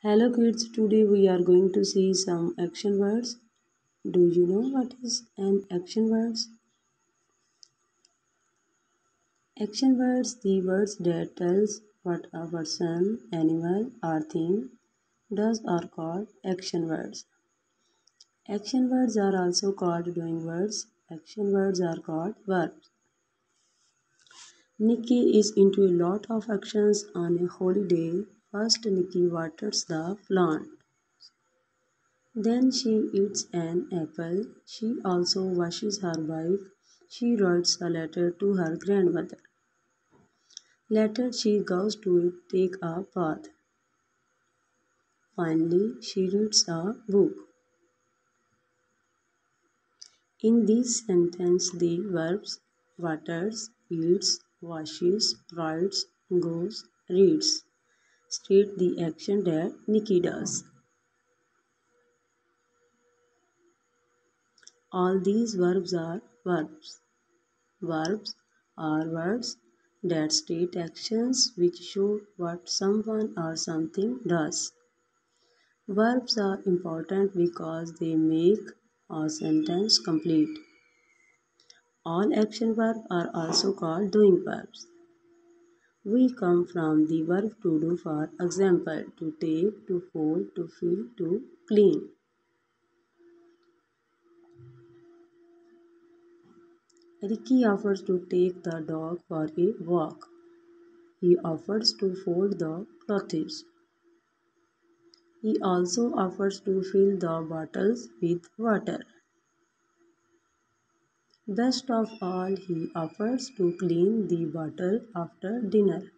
Hello kids, today we are going to see some action words. Do you know what is an action words? Action words, the words that tells what a person, animal or thing does are called action words. Action words are also called doing words. Action words are called verbs. Nikki is into a lot of actions on a holiday First Nikki waters the plant. Then she eats an apple. She also washes her bike. She writes a letter to her grandmother. Later she goes to take a bath. Finally, she reads a book. In this sentence, the verbs waters, eats, washes, writes, goes, reads state the action that Nikki does. All these verbs are verbs. Verbs are words that state actions which show what someone or something does. Verbs are important because they make a sentence complete. All action verbs are also called doing verbs. We come from the verb to do for example to take, to fold, to fill, to clean. Ricky offers to take the dog for a walk. He offers to fold the clothes. He also offers to fill the bottles with water. Best of all, he offers to clean the bottle after dinner.